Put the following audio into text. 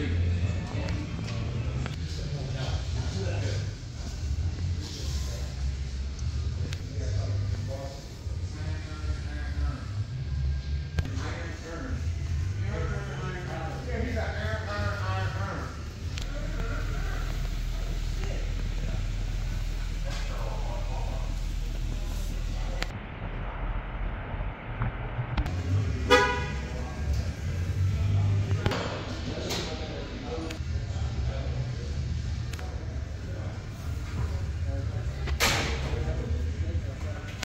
Three.